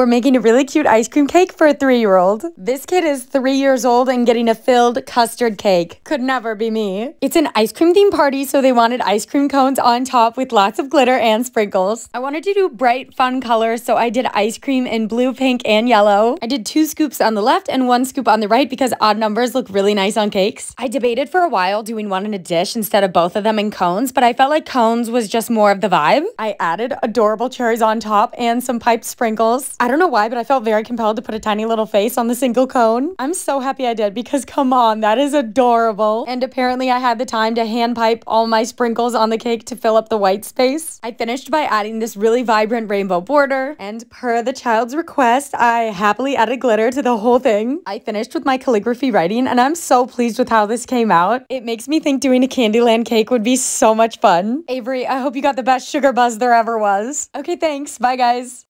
We're making a really cute ice cream cake for a three-year-old. This kid is three years old and getting a filled custard cake. Could never be me. It's an ice cream theme party, so they wanted ice cream cones on top with lots of glitter and sprinkles. I wanted to do bright, fun colors, so I did ice cream in blue, pink, and yellow. I did two scoops on the left and one scoop on the right because odd numbers look really nice on cakes. I debated for a while doing one in a dish instead of both of them in cones, but I felt like cones was just more of the vibe. I added adorable cherries on top and some piped sprinkles. I don't know why, but I felt very compelled to put a tiny little face on the single cone. I'm so happy I did because come on, that is adorable. And apparently I had the time to hand pipe all my sprinkles on the cake to fill up the white space. I finished by adding this really vibrant rainbow border and per the child's request, I happily added glitter to the whole thing. I finished with my calligraphy writing and I'm so pleased with how this came out. It makes me think doing a Candyland cake would be so much fun. Avery, I hope you got the best sugar buzz there ever was. Okay, thanks. Bye, guys.